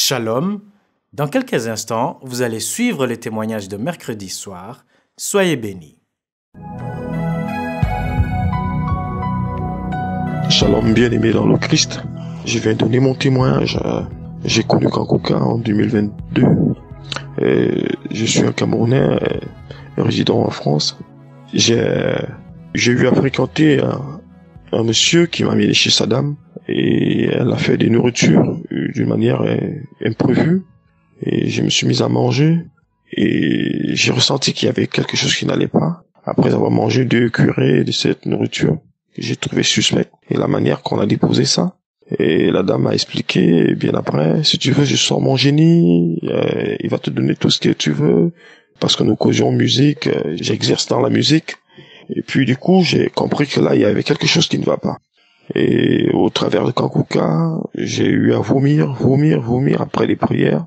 Shalom. Dans quelques instants, vous allez suivre les témoignages de mercredi soir. Soyez bénis. Shalom, bien-aimé dans le Christ. Je viens donner mon témoignage. euh, J'ai connu Kankuka en 2022. Et je suis un Camerounais euh, résident en France. J'ai j'ai eu à fréquenter un, un monsieur qui m'a mis chez sa dame et elle a fait des nourritures euh, d'une manière euh, imprévue. Et je me suis mis à manger. Et j'ai ressenti qu'il y avait quelque chose qui n'allait pas. Après avoir mangé deux curés de cette nourriture j'ai trouvé suspect. Et la manière qu'on a déposé ça. Et la dame m'a expliqué bien après si tu veux je sors mon génie euh, il va te donner tout ce que tu veux parce que nous causions musique j'exerce dans la musique. Et puis du coup j'ai compris que là il y avait quelque chose qui ne va pas et au travers de Kankuka, j'ai eu à vomir, vomir, vomir après les prières.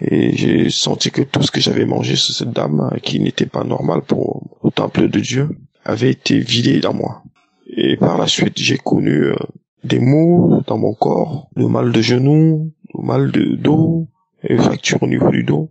Et j'ai senti que tout ce que j'avais mangé sur cette dame, qui n'était pas normal pour au temple de Dieu, avait été vidé dans moi. Et par la suite, j'ai connu euh, des maux dans mon corps, le mal de genou, le mal de dos, et fracture au niveau du dos.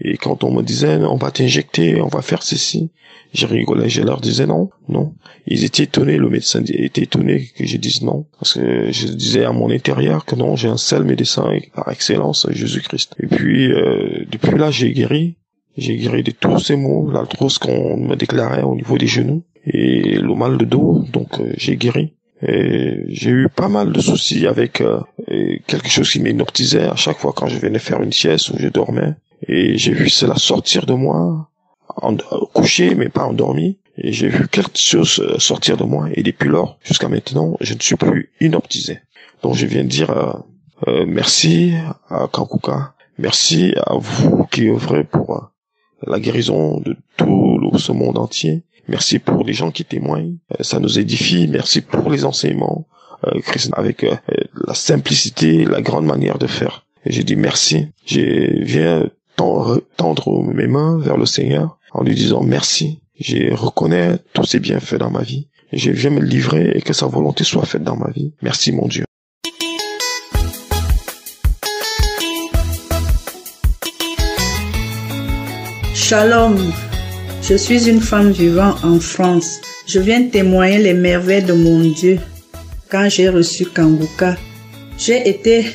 Et quand on me disait, on va t'injecter, on va faire ceci, j'ai rigolé, je leur disais non, non. Ils étaient étonnés, le médecin était étonné que je dise non, parce que je disais à mon intérieur que non, j'ai un seul médecin par excellence, Jésus-Christ. Et puis, euh, depuis là, j'ai guéri, j'ai guéri de tous ces maux, l'arthrose qu'on me déclarait au niveau des genoux, et le mal de dos, donc euh, j'ai guéri. J'ai eu pas mal de soucis avec euh, quelque chose qui m'hypnotisait à chaque fois quand je venais faire une sieste où je dormais. Et j'ai vu cela sortir de moi, couché mais pas endormi. Et j'ai vu quelque chose euh, sortir de moi. Et depuis lors, jusqu'à maintenant, je ne suis plus inoptisé. Donc je viens de dire euh, euh, merci à Kankuka. Merci à vous qui œuvrez pour euh, la guérison de tout ce monde entier. Merci pour les gens qui témoignent. Ça nous édifie. Merci pour les enseignements. Avec la simplicité, la grande manière de faire. Et j'ai dit merci. Je viens tendre, mes mains vers le Seigneur en lui disant merci. Je reconnais tous ses bienfaits dans ma vie. Je viens me livrer et que sa volonté soit faite dans ma vie. Merci mon Dieu. Shalom, je suis une femme vivant en France. Je viens témoigner les merveilles de mon Dieu. Quand j'ai reçu Kanguka, j'ai été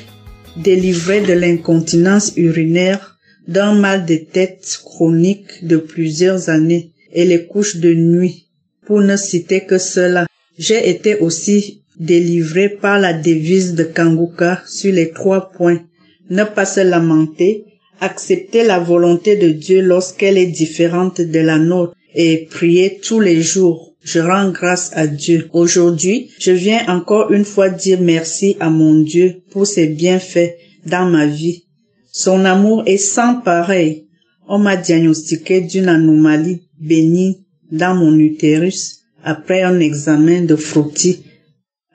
délivrée de l'incontinence urinaire, d'un mal de tête chronique de plusieurs années et les couches de nuit, pour ne citer que cela. J'ai été aussi délivrée par la devise de Kanguka sur les trois points. Ne pas se lamenter, accepter la volonté de Dieu lorsqu'elle est différente de la nôtre et prier tous les jours. Je rends grâce à Dieu. Aujourd'hui, je viens encore une fois dire merci à mon Dieu pour ses bienfaits dans ma vie. Son amour est sans pareil. On m'a diagnostiqué d'une anomalie bénigne dans mon utérus après un examen de frottis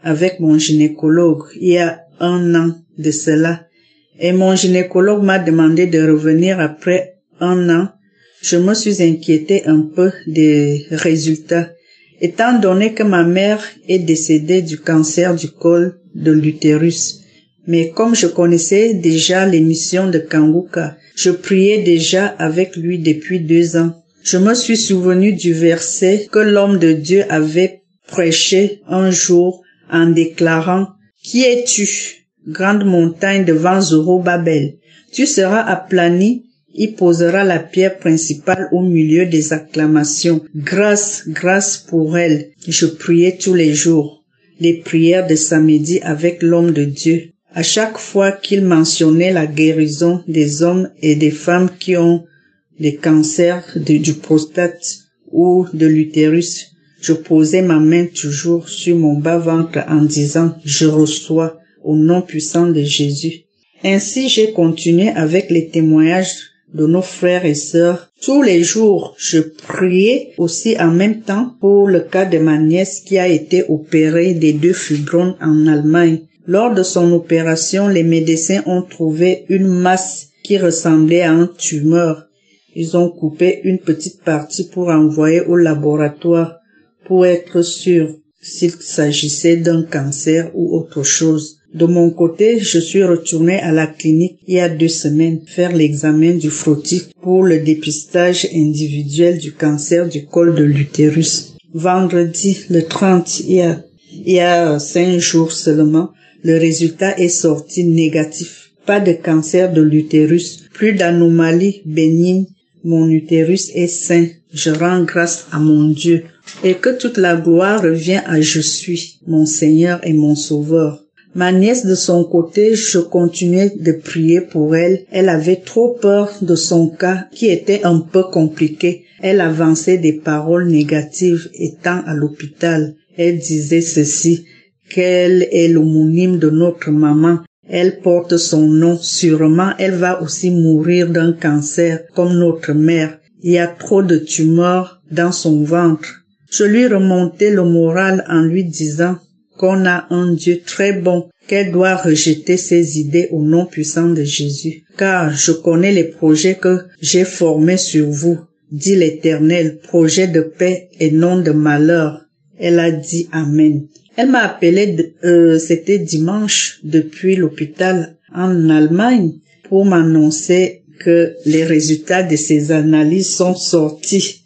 avec mon gynécologue il y a un an de cela. Et mon gynécologue m'a demandé de revenir après un an. Je me suis inquiétée un peu des résultats, étant donné que ma mère est décédée du cancer du col de l'utérus. Mais comme je connaissais déjà l'émission de Kanguka, je priais déjà avec lui depuis deux ans. Je me suis souvenu du verset que l'homme de Dieu avait prêché un jour en déclarant Qui es-tu, grande montagne devant Zorobabel? Tu seras aplani, il posera la pierre principale au milieu des acclamations. Grâce, grâce pour elle. Je priais tous les jours les prières de samedi avec l'homme de Dieu. À chaque fois qu'il mentionnait la guérison des hommes et des femmes qui ont des cancers de- du prostate ou de l'utérus, je posais ma main toujours sur mon bas-ventre en disant je reçois au nom puissant de Jésus. Ainsi j'ai continué avec les témoignages de nos frères et sœurs. Tous les jours, je priais aussi en même temps pour le cas de ma nièce qui a été opérée des deux fibromes en Allemagne. Lors de son opération, les médecins ont trouvé une masse qui ressemblait à un tumeur. Ils ont coupé une petite partie pour envoyer au laboratoire pour être sûr s'il s'agissait d'un cancer ou autre chose. De mon côté, je suis retournée à la clinique il y a deux semaines faire l'examen du frottis pour le dépistage individuel du cancer du col de l'utérus. Vendredi, le 30, il y a, il y a cinq jours seulement, le résultat est sorti négatif. Pas de cancer de l'utérus, plus d'anomalies bénignes. Mon utérus est sain. Je rends grâce à mon Dieu et que toute la gloire revient à Je suis, mon Seigneur et mon Sauveur. Ma nièce de son côté, je continuais de prier pour elle. Elle avait trop peur de son cas qui était un peu compliqué. Elle avançait des paroles négatives étant à l'hôpital. Elle disait ceci, qu'elle est l'homonyme de notre maman? Elle porte son nom. Sûrement, elle va aussi mourir d'un cancer comme notre mère. Il y a trop de tumeurs dans son ventre. Je lui remontais le moral en lui disant qu'on a un Dieu très bon, qu'elle doit rejeter ses idées au nom puissant de Jésus, car je connais les projets que j'ai formés sur vous, dit l'Éternel, projet de paix et non de malheur. Elle a dit Amen. Elle m'a appelé, euh, c'était dimanche, depuis l'hôpital en Allemagne, pour m'annoncer que les résultats de ses analyses sont sortis.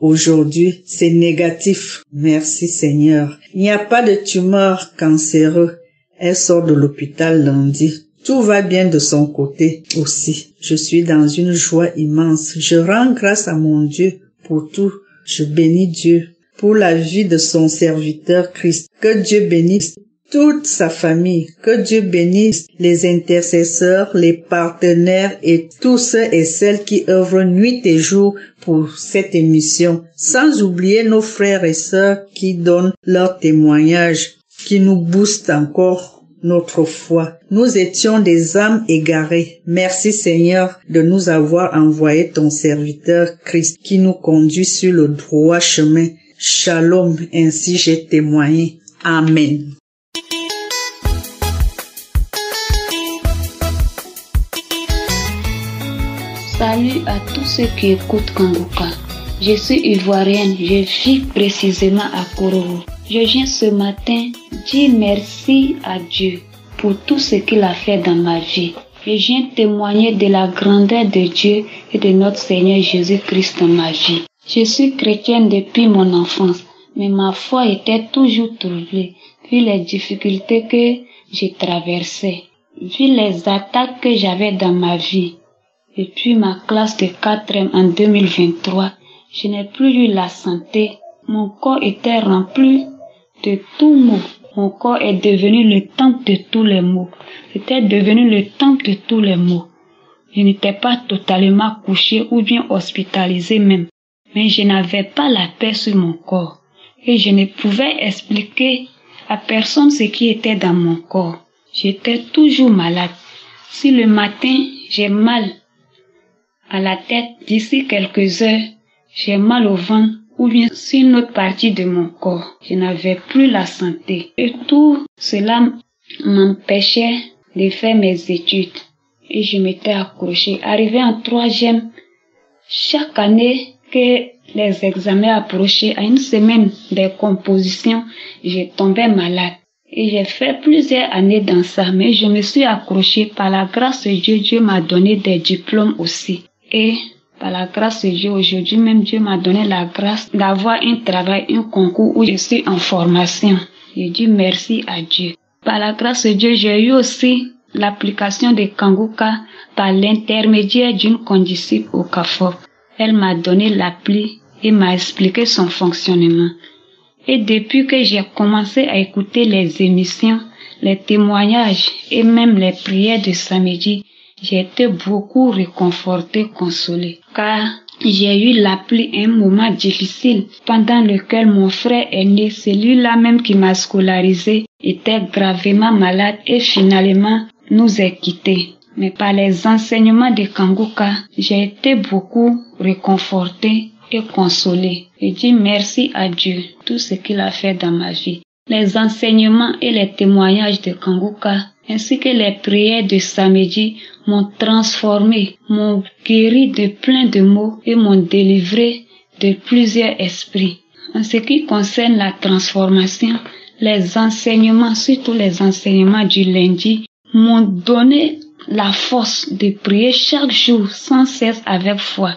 Aujourd'hui, c'est négatif. Merci Seigneur. Il n'y a pas de tumeur cancéreux. Elle sort de l'hôpital lundi. Tout va bien de son côté aussi. Je suis dans une joie immense. Je rends grâce à mon Dieu pour tout. Je bénis Dieu pour la vie de son serviteur Christ. Que Dieu bénisse toute sa famille. Que Dieu bénisse les intercesseurs, les partenaires et tous ceux et celles qui œuvrent nuit et jour pour cette émission, sans oublier nos frères et sœurs qui donnent leur témoignage, qui nous boostent encore notre foi. Nous étions des âmes égarées. Merci Seigneur de nous avoir envoyé ton serviteur Christ qui nous conduit sur le droit chemin. Shalom, ainsi j'ai témoigné. Amen. Salut à tous ceux qui écoutent Kanguka. Je suis ivoirienne, je vis précisément à Korovo. Je viens ce matin dire merci à Dieu pour tout ce qu'il a fait dans ma vie. Je viens témoigner de la grandeur de Dieu et de notre Seigneur Jésus-Christ dans ma vie. Je suis chrétienne depuis mon enfance, mais ma foi était toujours troublée vu les difficultés que j'ai traversées, vu les attaques que j'avais dans ma vie. Depuis ma classe de 4e en 2023, je n'ai plus eu la santé. Mon corps était rempli de tout maux. Mon corps est devenu le temple de tous les maux. C'était devenu le temple de tous les maux. Je n'étais pas totalement couché ou bien hospitalisé même, mais je n'avais pas la paix sur mon corps et je ne pouvais expliquer à personne ce qui était dans mon corps. J'étais toujours malade. Si le matin j'ai mal à la tête d'ici quelques heures, j'ai mal au ventre ou bien sur une autre partie de mon corps. Je n'avais plus la santé. Et tout cela m'empêchait de faire mes études. Et je m'étais accroché. Arrivé en troisième, chaque année que les examens approchaient, à une semaine des compositions, j'ai tombé malade. Et j'ai fait plusieurs années dans ça, mais je me suis accroché par la grâce de Dieu. Dieu m'a donné des diplômes aussi. Et par la grâce de Dieu, aujourd'hui même, Dieu m'a donné la grâce d'avoir un travail, un concours où je suis en formation. Je dis merci à Dieu. Par la grâce de Dieu, j'ai eu aussi l'application de Kanguka par l'intermédiaire d'une condisciple au CAFOP. Elle m'a donné l'appli et m'a expliqué son fonctionnement. Et depuis que j'ai commencé à écouter les émissions, les témoignages et même les prières de samedi, j'ai été beaucoup réconfortée, consolée, car j'ai eu l'appli un moment difficile pendant lequel mon frère aîné, celui-là même qui m'a scolarisé, était gravement malade et finalement nous a quittés. Mais par les enseignements de Kanguka, j'ai été beaucoup réconfortée et consolée. Et dis merci à Dieu tout ce qu'il a fait dans ma vie. Les enseignements et les témoignages de Kanguka ainsi que les prières de samedi m'ont transformé, m'ont guéri de plein de maux et m'ont délivré de plusieurs esprits. En ce qui concerne la transformation, les enseignements, surtout les enseignements du lundi, m'ont donné la force de prier chaque jour sans cesse avec foi.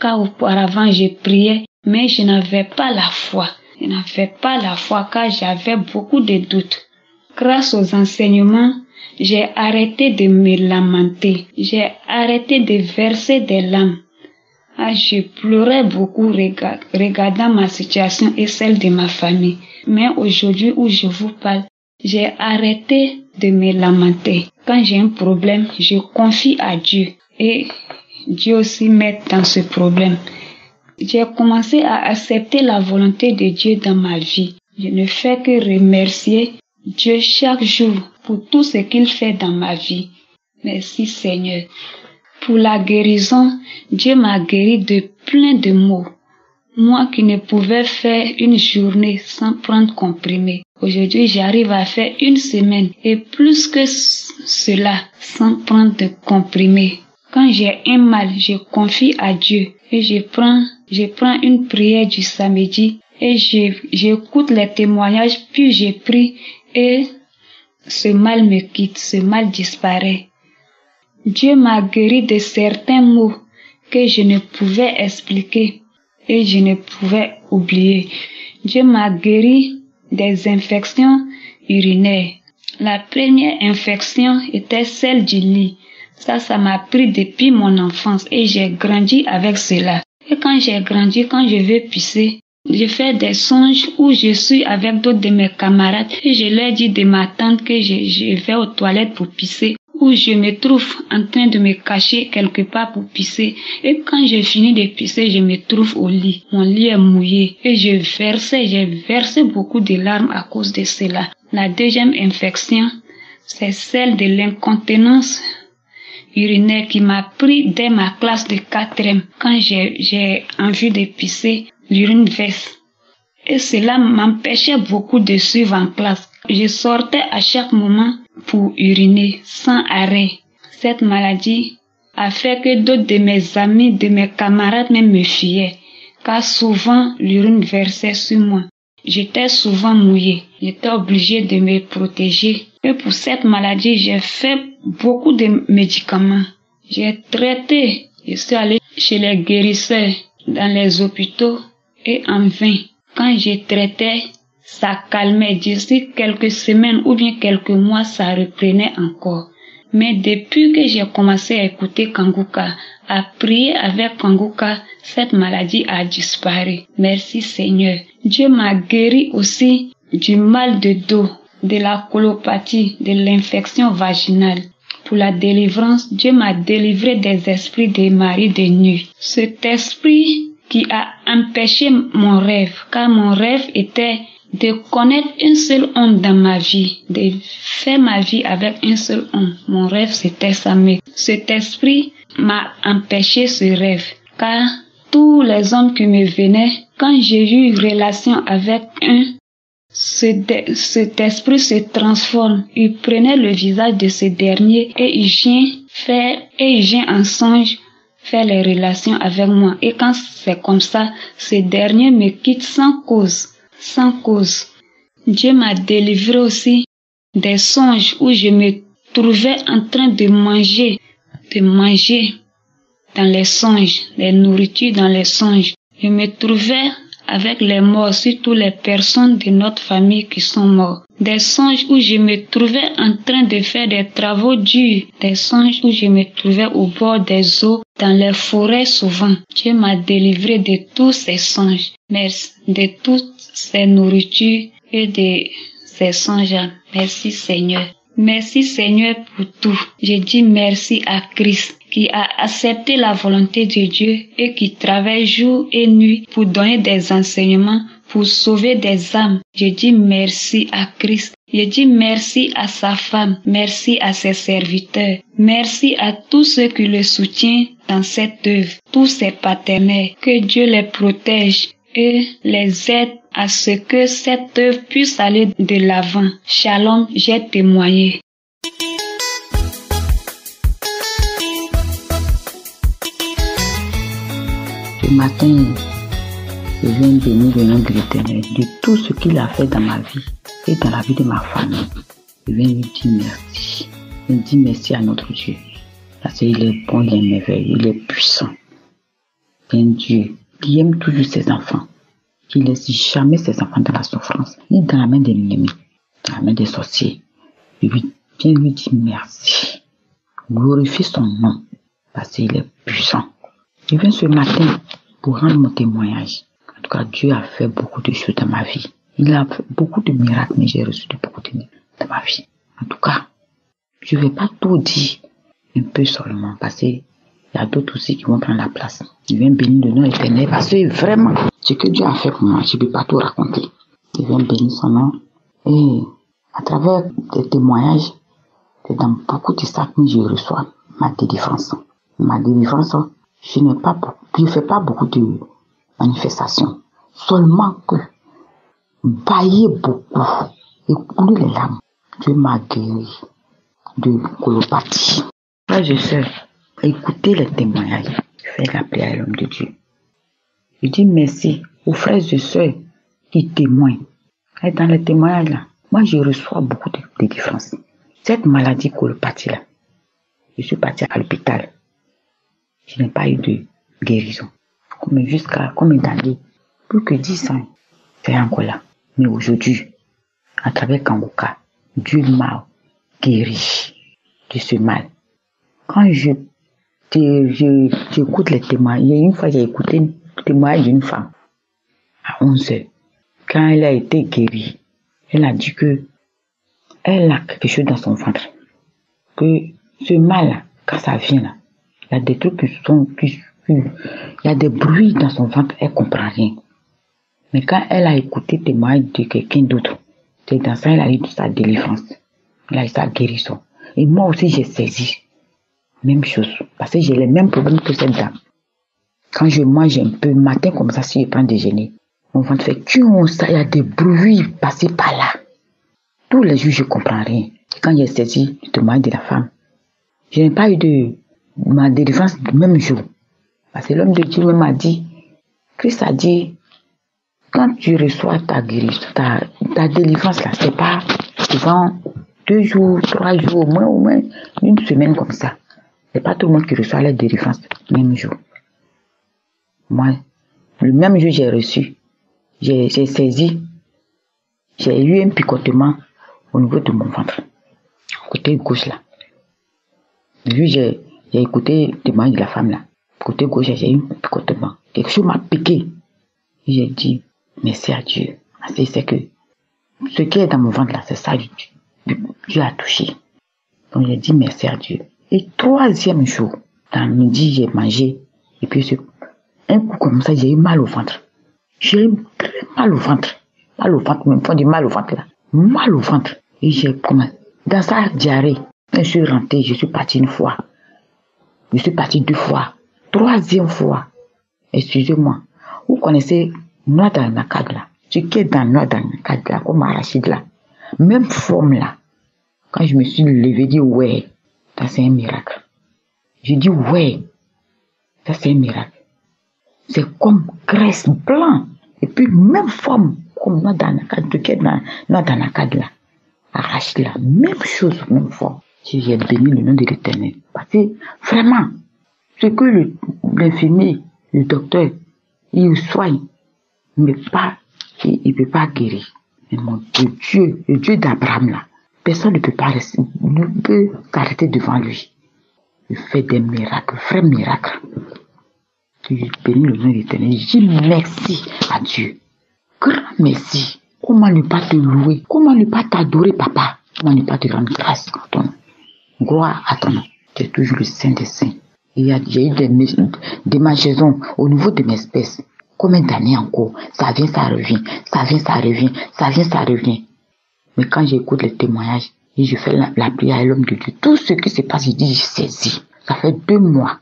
Car auparavant, je priais, mais je n'avais pas la foi. Je n'avais pas la foi car j'avais beaucoup de doutes. Grâce aux enseignements, j'ai arrêté de me lamenter. J'ai arrêté de verser des larmes. Ah, je pleurais beaucoup regardant ma situation et celle de ma famille. Mais aujourd'hui où je vous parle, j'ai arrêté de me lamenter. Quand j'ai un problème, je confie à Dieu et Dieu aussi m'aide dans ce problème. J'ai commencé à accepter la volonté de Dieu dans ma vie. Je ne fais que remercier Dieu chaque jour pour tout ce qu'il fait dans ma vie. Merci Seigneur. Pour la guérison, Dieu m'a guéri de plein de maux. Moi qui ne pouvais faire une journée sans prendre comprimé. Aujourd'hui, j'arrive à faire une semaine et plus que cela sans prendre de comprimé. Quand j'ai un mal, je confie à Dieu et je prends, je prends une prière du samedi et j'écoute les témoignages puis j'ai prie et ce mal me quitte, ce mal disparaît. Dieu m'a guéri de certains mots que je ne pouvais expliquer et je ne pouvais oublier. Dieu m'a guéri des infections urinaires. La première infection était celle du lit. Ça, ça m'a pris depuis mon enfance et j'ai grandi avec cela. Et quand j'ai grandi, quand je vais pisser, je fais des songes où je suis avec d'autres de mes camarades et je leur dis de m'attendre que je, je vais aux toilettes pour pisser où je me trouve en train de me cacher quelque part pour pisser. Et quand j'ai fini de pisser, je me trouve au lit. Mon lit est mouillé et je versais, j'ai versé beaucoup de larmes à cause de cela. La deuxième infection, c'est celle de l'incontinence urinaire qui m'a pris dès ma classe de quatrième. Quand j'ai envie de pisser, l'urine verse. Et cela m'empêchait beaucoup de suivre en classe. Je sortais à chaque moment pour uriner sans arrêt. Cette maladie a fait que d'autres de mes amis, de mes camarades même me fuyaient, car souvent l'urine versait sur moi. J'étais souvent mouillée. J'étais obligée de me protéger. Et pour cette maladie, j'ai fait beaucoup de médicaments. J'ai traité. Je suis allée chez les guérisseurs, dans les hôpitaux et en vain. Quand je traitais, ça calmait. D'ici quelques semaines ou bien quelques mois, ça reprenait encore. Mais depuis que j'ai commencé à écouter Kanguka, à prier avec Kanguka, cette maladie a disparu. Merci Seigneur. Dieu m'a guéri aussi du mal de dos, de la colopathie, de l'infection vaginale. Pour la délivrance, Dieu m'a délivré des esprits des maris de nuit. Cet esprit qui a empêché mon rêve, car mon rêve était de connaître un seul homme dans ma vie, de faire ma vie avec un seul homme. Mon rêve, c'était ça. Mais cet esprit m'a empêché ce rêve, car tous les hommes qui me venaient, quand j'ai eu une relation avec un, cet esprit se transforme. Il prenait le visage de ce dernier et il vient faire, et il vient en songe faire les relations avec moi. Et quand c'est comme ça, ce dernier me quitte sans cause sans cause. Dieu m'a délivré aussi des songes où je me trouvais en train de manger, de manger dans les songes, les nourritures dans les songes. Je me trouvais avec les morts, surtout les personnes de notre famille qui sont mortes. Des songes où je me trouvais en train de faire des travaux durs. Des songes où je me trouvais au bord des eaux, dans les forêts souvent. Dieu m'a délivré de tous ces songes. Merci de toutes ces nourritures et de ces songes. Merci Seigneur. Merci Seigneur pour tout. Je dis merci à Christ qui a accepté la volonté de Dieu et qui travaille jour et nuit pour donner des enseignements, pour sauver des âmes. Je dis merci à Christ. Je dis merci à sa femme, merci à ses serviteurs, merci à tous ceux qui le soutiennent dans cette œuvre, tous ses partenaires. Que Dieu les protège et les aide à ce que cette œuvre puisse aller de l'avant. Shalom, j'ai témoigné. Ce matin, je viens bénir le nom de l'Éternel de tout ce qu'il a fait dans ma vie. et dans la vie de ma famille. Je viens lui dire merci. Je dis merci à notre Dieu. Parce qu'il est bon, il est merveilleux, il est puissant. un Dieu qui aime toujours ses enfants, qui laisse jamais ses enfants dans la souffrance, ni dans la main de l'ennemi, dans la main des sorciers. Je viens lui dire merci. Glorifie son nom, parce qu'il est puissant. Je viens ce matin pour rendre mon témoignage. En tout cas, Dieu a fait beaucoup de choses dans ma vie. Il a fait beaucoup de miracles, mais j'ai reçu beaucoup de miracles dans ma vie. En tout cas, je ne vais pas tout dire un peu seulement parce qu'il y a d'autres aussi qui vont prendre la place. Je viens bénir le nom éternel parce que vraiment, ce que Dieu a fait pour moi, je ne peux pas tout raconter. Je viens bénir son nom et à travers des témoignages, c'est dans beaucoup de ça que je reçois ma délivrance. Ma délivrance, je je fais pas beaucoup de manifestations. Seulement que bailler beaucoup et couler les larmes. Dieu m'a guéri de colopathie. Là, je sais, écouter les témoignages, faire la prière à l'homme de Dieu. Je dis merci aux frères et sœurs qui témoignent. Et dans les témoignages moi je reçois beaucoup de, différences. Cette maladie colopathie là, je suis parti à l'hôpital. Je n'ai pas eu de guérison. Comme jusqu'à combien d'années Plus que 10 ans. C'est encore là. Mais aujourd'hui, à travers Kangoka, Dieu m'a guéri de ce mal. Quand je j'écoute les témoignages, il y a une fois j'ai écouté le témoignage d'une femme à 11 heures. Quand elle a été guérie, elle a dit que elle a quelque chose dans son ventre. Que ce mal, quand ça vient là, il y a des trucs qui sont, qui, il y a des bruits dans son ventre, elle comprend rien. Mais quand elle a écouté le témoignage de quelqu'un d'autre, c'est dans ça elle a eu sa délivrance. Elle a eu sa guérison. Et moi aussi, j'ai saisi. Même chose. Parce que j'ai les mêmes problèmes que cette dame. Quand je mange un peu, matin comme ça, si je prends déjeuner, mon ventre fait on ça, il y a des bruits passés par là. Tous les jours, je comprends rien. Quand j'ai saisi le témoignage de la femme, je n'ai pas eu de ma délivrance le même jour. Parce que l'homme de Dieu m'a dit, Christ a dit, quand tu reçois ta guérison, ta, ta délivrance là, c'est pas souvent deux jours, trois jours, au moins, au moins une semaine comme ça. C'est pas tout le monde qui reçoit la délivrance le même jour. Moi, le même jour j'ai reçu, j'ai saisi, j'ai eu un picotement au niveau de mon ventre, côté gauche là. J'ai écouté le témoignage de la femme là. Côté gauche, j'ai eu un picotement. Quelque chose m'a piqué. J'ai dit, merci à Dieu. C'est que ce qui est dans mon ventre là, c'est ça, Dieu a touché. Donc j'ai dit merci à Dieu. Et troisième jour, dans le midi, j'ai mangé. Et puis un coup comme ça, j'ai eu mal au ventre. J'ai eu très mal au ventre. Mal au ventre, même pas du mal au ventre là. Mal au ventre. Et j'ai commencé. Dans sa diarrhée, je suis rentré, je suis parti une fois. Je suis parti deux fois. Troisième fois. Excusez-moi. Vous connaissez noix d'anacade là. Ce qui est dans noix d'anacade là, comme arachide là. Même forme là. Quand je me suis levé, dit ouais, ça c'est un miracle. Je dis ouais, ça c'est un miracle. C'est comme graisse blanc. Et puis même forme, comme noix d'anacade là. Arachide là. Même chose, même forme. J'ai béni le nom de l'éternel. Parce que vraiment, ce que l'infirmier, le, docteur, il soigne, mais pas, il ne peut pas guérir. Mais mon Dieu, le Dieu d'Abraham là, personne ne peut pas rester, ne peut s'arrêter devant lui. Il fait des miracles, vrais miracles. Je bénis le nom de l'éternel. Je dis merci à Dieu. Grand merci. Comment ne pas te louer? Comment ne pas t'adorer, papa? Comment ne pas te rendre grâce à ton nom? Gloire à ton nom? Tu es toujours le Saint des Saints. Il y a, eu des, des au niveau de mes espèces. Combien d'années encore? Ça vient, ça revient. Ça vient, ça revient. Ça vient, ça revient. Mais quand j'écoute les témoignages et je fais la, prière à l'homme de Dieu, tout ce qui se passe, je dis, je saisis. Ça fait deux mois.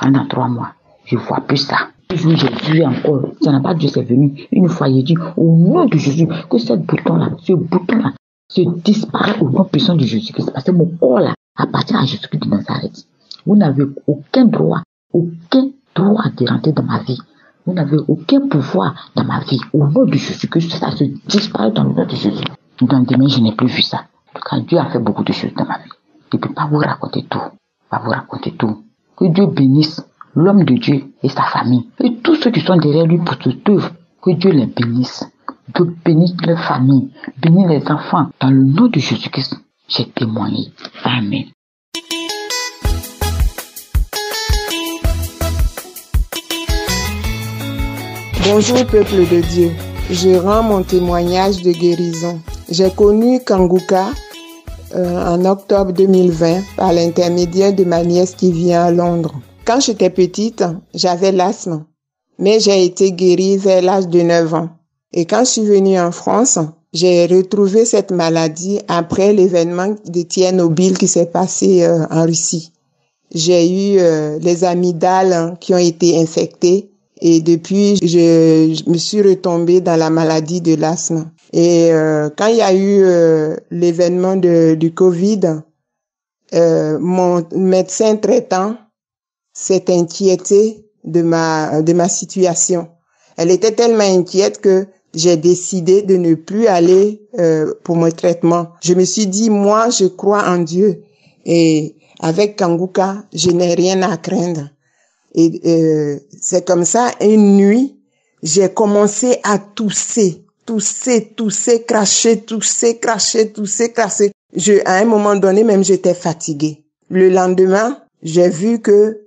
Pendant trois mois. Je vois plus ça. Toujours j'ai vu encore. Ça n'a pas Dieu, c'est venu. Une fois, j'ai dit, au nom de Jésus, que ce bouton-là, ce bouton-là, se disparaît au nom puissant de Jésus-Christ. Parce que mon corps là appartient à Jésus-Christ de Nazareth. Vous n'avez aucun droit, aucun droit de rentrer dans ma vie. Vous n'avez aucun pouvoir dans ma vie. Au nom de Jésus-Christ, ça se disparaît dans le nom de Jésus. Le lendemain, je n'ai plus vu ça. Quand Dieu a fait beaucoup de choses dans ma vie. Je ne peux pas vous raconter tout. Pas vous raconter tout. Que Dieu bénisse l'homme de Dieu et sa famille. Et tous ceux qui sont derrière lui pour cette œuvre. Que Dieu les bénisse. Que bénisse leur famille. Bénisse les enfants. Dans le nom de Jésus-Christ, j'ai témoigné. Amen. Bonjour peuple de Dieu. Je rends mon témoignage de guérison. J'ai connu Kanguka euh, en octobre 2020 par l'intermédiaire de ma nièce qui vient à Londres. Quand j'étais petite, j'avais l'asthme, mais j'ai été guérie vers l'âge de 9 ans. Et quand je suis venue en France, j'ai retrouvé cette maladie après l'événement de Tchernobyl qui s'est passé euh, en Russie. J'ai eu euh, les amygdales qui ont été infectées et depuis, je, me suis retombée dans la maladie de l'asthme. Et euh, quand il y a eu euh, l'événement du Covid, euh, mon médecin traitant s'est inquiété de ma de ma situation. Elle était tellement inquiète que j'ai décidé de ne plus aller euh, pour mon traitement. Je me suis dit, moi, je crois en Dieu. Et avec Kanguka, je n'ai rien à craindre. Et euh, c'est comme ça, une nuit, j'ai commencé à tousser, tousser, tousser, cracher, tousser, cracher, tousser, cracher. Je, à un moment donné, même j'étais fatiguée. Le lendemain, j'ai vu que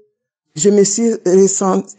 je me suis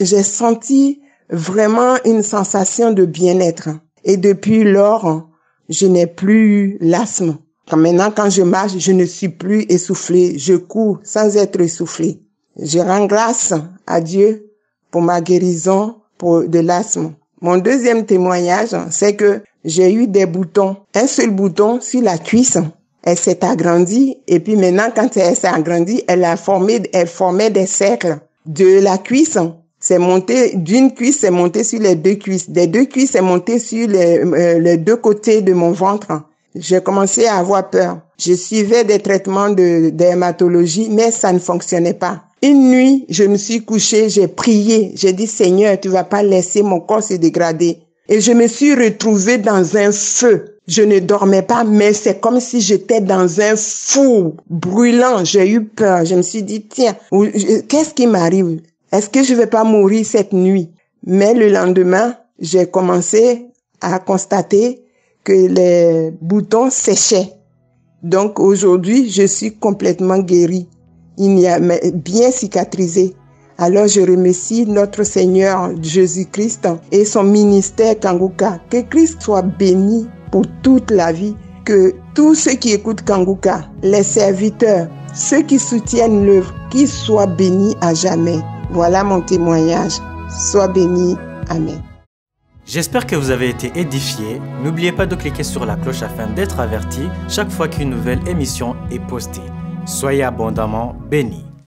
j'ai senti vraiment une sensation de bien-être. Et depuis lors, je n'ai plus l'asthme. Maintenant, quand je marche, je ne suis plus essoufflée. Je cours sans être essoufflée. Je rends grâce à Dieu pour ma guérison pour de l'asthme. Mon deuxième témoignage, c'est que j'ai eu des boutons, un seul bouton sur la cuisse. Elle s'est agrandie et puis maintenant quand elle s'est agrandie, elle a formé, elle formait des cercles de la cuisse. C'est monté d'une cuisse, c'est monté sur les deux cuisses. Des deux cuisses, c'est monté sur les, euh, deux côtés de mon ventre. J'ai commencé à avoir peur. Je suivais des traitements de d'hématologie, mais ça ne fonctionnait pas. Une nuit, je me suis couchée, j'ai prié, j'ai dit Seigneur, tu vas pas laisser mon corps se dégrader. Et je me suis retrouvée dans un feu. Je ne dormais pas, mais c'est comme si j'étais dans un four brûlant. J'ai eu peur. Je me suis dit, tiens, qu'est-ce qui m'arrive? Est-ce que je vais pas mourir cette nuit? Mais le lendemain, j'ai commencé à constater que les boutons séchaient. Donc aujourd'hui, je suis complètement guérie il y a bien cicatrisé. Alors je remercie notre Seigneur Jésus-Christ et son ministère Kanguka. Que Christ soit béni pour toute la vie. Que tous ceux qui écoutent Kanguka, les serviteurs, ceux qui soutiennent l'œuvre, qu'ils soient bénis à jamais. Voilà mon témoignage. Sois béni. Amen. J'espère que vous avez été édifiés. N'oubliez pas de cliquer sur la cloche afin d'être averti chaque fois qu'une nouvelle émission est postée. Soyez abondamment bénis.